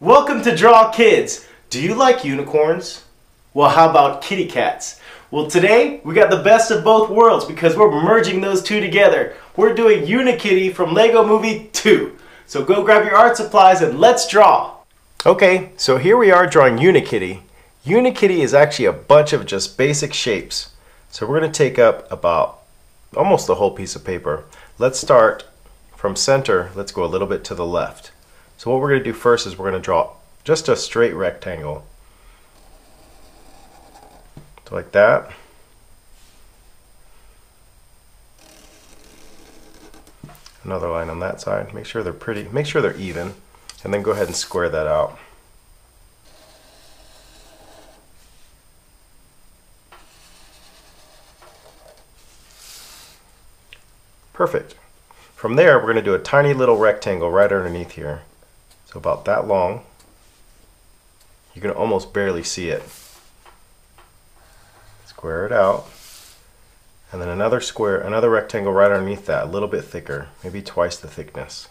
Welcome to Draw Kids. Do you like unicorns? Well, how about kitty cats? Well, today we got the best of both worlds because we're merging those two together. We're doing Unikitty from Lego Movie 2. So go grab your art supplies and let's draw. Okay, so here we are drawing Unikitty. Unikitty is actually a bunch of just basic shapes. So we're going to take up about almost the whole piece of paper. Let's start from center. Let's go a little bit to the left. So what we're going to do first is we're going to draw just a straight rectangle. So like that. Another line on that side. Make sure they're pretty, make sure they're even. And then go ahead and square that out. Perfect. From there, we're going to do a tiny little rectangle right underneath here. So about that long. You can almost barely see it. Square it out. And then another square, another rectangle right underneath that, a little bit thicker, maybe twice the thickness.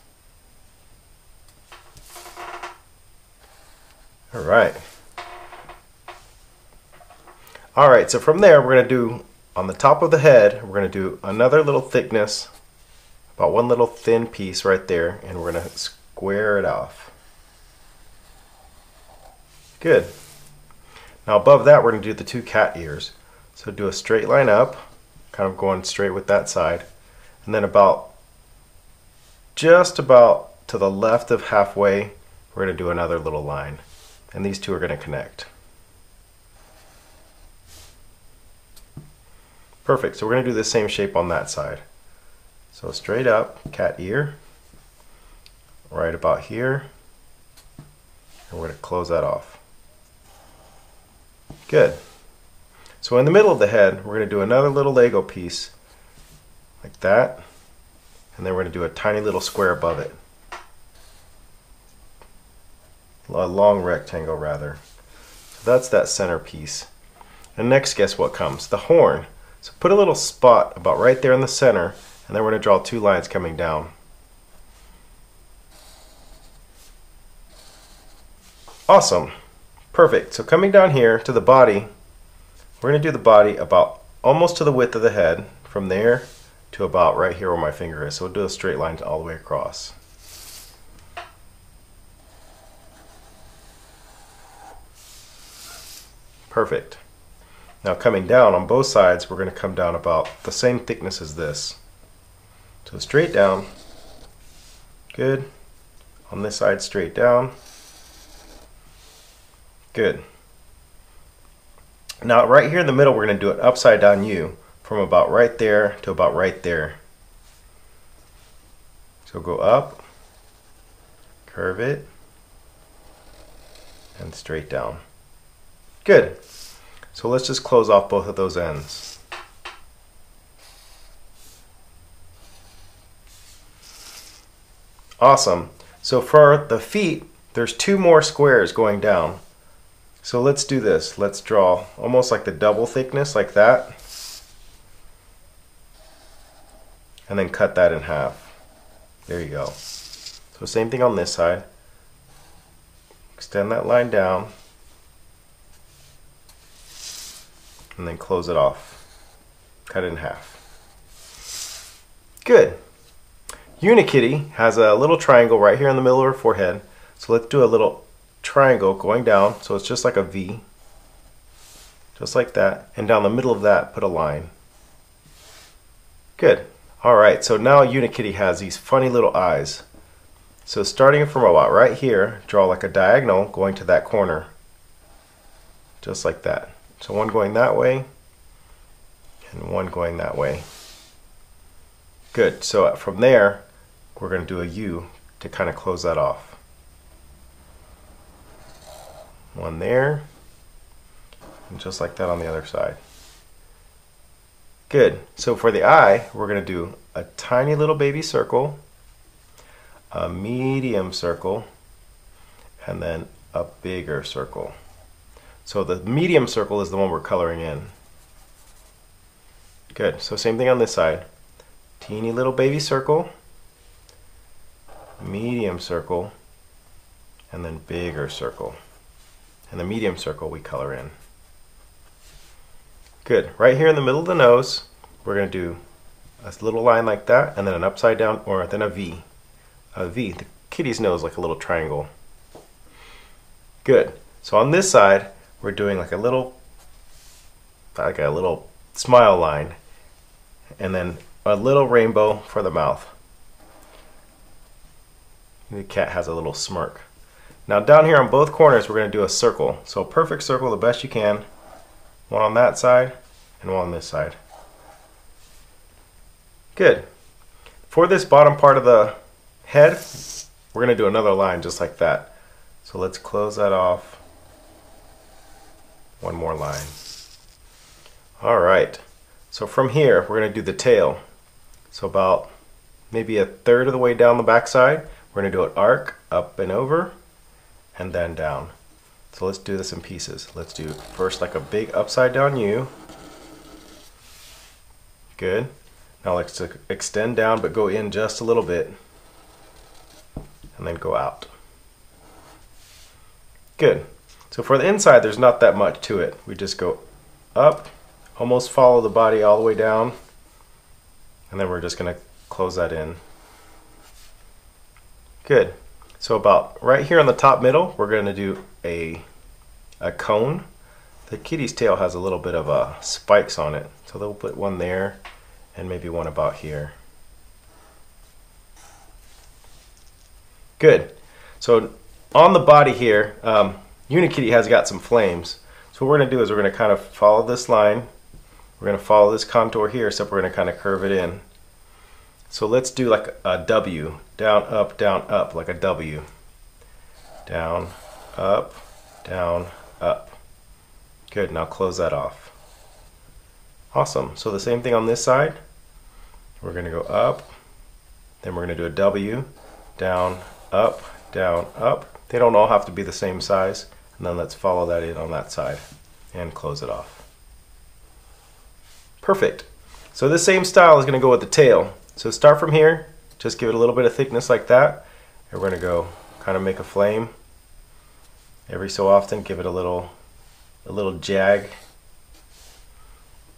All right. All right, so from there, we're going to do, on the top of the head, we're going to do another little thickness, about one little thin piece right there, and we're going to square it off. Good. Now above that, we're going to do the two cat ears. So do a straight line up, kind of going straight with that side, and then about, just about to the left of halfway, we're going to do another little line. And these two are going to connect. Perfect, so we're going to do the same shape on that side. So straight up, cat ear, right about here, and we're going to close that off. Good. So in the middle of the head, we're going to do another little Lego piece, like that, and then we're going to do a tiny little square above it. A long rectangle, rather. So that's that center piece. And next, guess what comes? The horn. So put a little spot about right there in the center, and then we're going to draw two lines coming down. Awesome. Perfect. So coming down here to the body, we're going to do the body about almost to the width of the head, from there to about right here where my finger is. So we'll do a straight line all the way across. Perfect. Now coming down on both sides, we're going to come down about the same thickness as this. So straight down. Good. On this side, straight down. Good. Now right here in the middle, we're going to do an upside down U from about right there to about right there. So go up, curve it, and straight down. Good. So let's just close off both of those ends. Awesome. So for the feet, there's two more squares going down. So let's do this. Let's draw almost like the double thickness like that. And then cut that in half. There you go. So same thing on this side. Extend that line down. And then close it off. Cut it in half. Good. Unikitty has a little triangle right here in the middle of her forehead. So let's do a little triangle going down. So it's just like a V. Just like that. And down the middle of that, put a line. Good. Alright, so now Unikitty has these funny little eyes. So starting from about right here, draw like a diagonal going to that corner. Just like that. So one going that way, and one going that way. Good, so from there, we're going to do a U to kind of close that off. One there, and just like that on the other side. Good, so for the eye, we're going to do a tiny little baby circle, a medium circle, and then a bigger circle. So the medium circle is the one we're coloring in. Good, so same thing on this side. Teeny little baby circle, medium circle, and then bigger circle. And the medium circle we color in. Good. Right here in the middle of the nose, we're going to do a little line like that, and then an upside down, or then a V. A V. The kitty's nose like a little triangle. Good. So on this side, we're doing like a little, like a little smile line, and then a little rainbow for the mouth. The cat has a little smirk. Now down here on both corners, we're going to do a circle. So a perfect circle the best you can. One on that side and one on this side. Good. For this bottom part of the head, we're going to do another line just like that. So let's close that off. One more line. All right. So from here, we're going to do the tail. So about maybe a third of the way down the backside, we're going to do an arc up and over and then down. So let's do this in pieces. Let's do first like a big upside down U. Good. Now let's extend down but go in just a little bit and then go out. Good. So for the inside there's not that much to it. We just go up, almost follow the body all the way down and then we're just going to close that in. Good. So about right here on the top middle, we're going to do a, a cone. The kitty's tail has a little bit of uh, spikes on it. So they'll put one there and maybe one about here. Good. So on the body here, um, Unikitty has got some flames. So what we're going to do is we're going to kind of follow this line. We're going to follow this contour here, except we're going to kind of curve it in. So let's do like a W, down, up, down, up, like a W. Down, up, down, up. Good, now close that off. Awesome, so the same thing on this side. We're gonna go up, then we're gonna do a W, down, up, down, up. They don't all have to be the same size. And then let's follow that in on that side and close it off. Perfect. So this same style is gonna go with the tail. So start from here, just give it a little bit of thickness like that. And we're gonna go kind of make a flame. Every so often, give it a little, a little jag.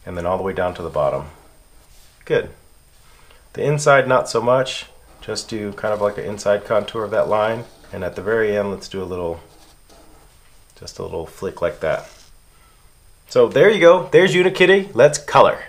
And then all the way down to the bottom. Good. The inside, not so much. Just do kind of like an inside contour of that line. And at the very end, let's do a little, just a little flick like that. So there you go. There's Unikitty. Let's color.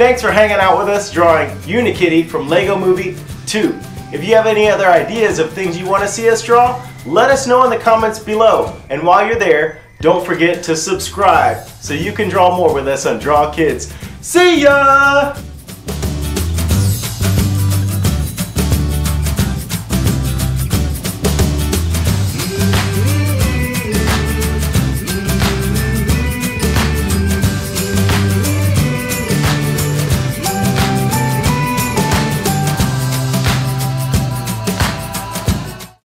Thanks for hanging out with us drawing Unikitty from Lego Movie 2. If you have any other ideas of things you want to see us draw, let us know in the comments below. And while you're there, don't forget to subscribe so you can draw more with us on Draw Kids. See ya!